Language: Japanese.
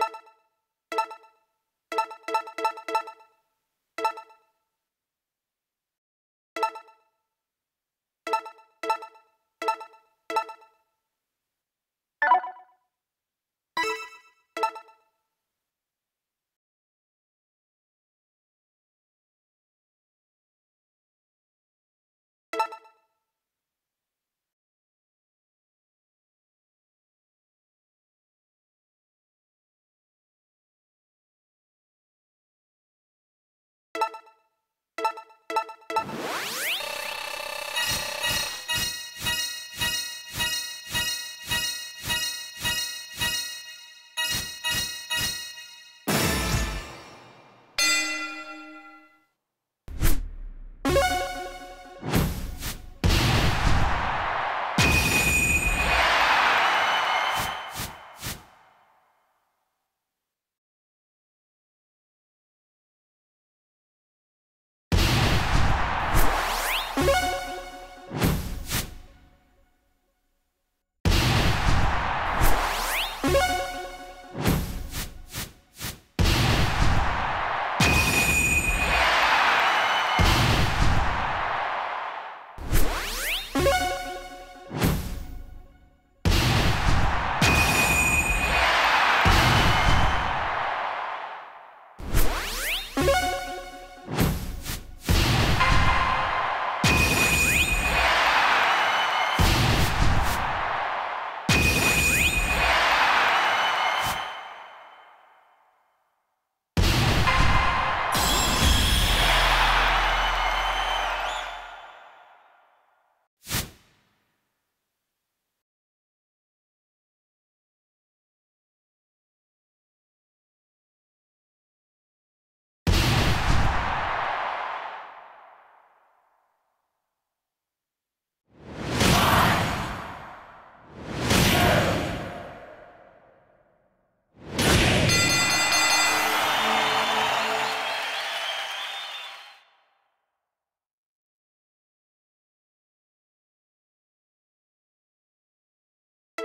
you you